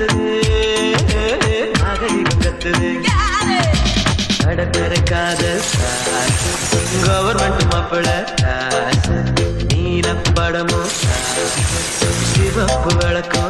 கத்துது நாகரி கத்துது. கடற்கரை காதல் கவர்மெண்ட் மாப்பிள நீல படமும் சிவப்பு விளக்கம்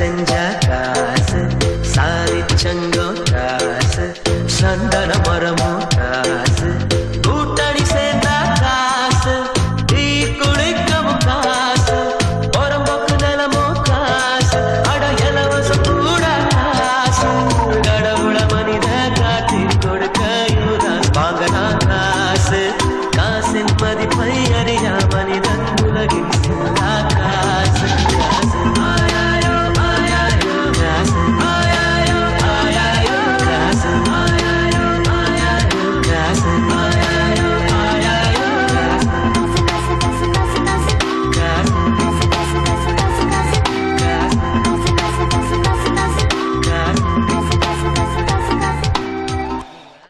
செஞ்சா காசு சாதி சங்கோ காசு சந்தன மரமோ காசு கூட்டணி சேர்ந்தா காசு தீ குளிக்கவும் காசு உடம்புக்கு நிலமோ காசு அட இலவசம் கூட காசு கடவுள மனித காத்தி கொடுக்க யூதான் வாங்கலாம் காசு காசின் மதிப்பை அறியா மனித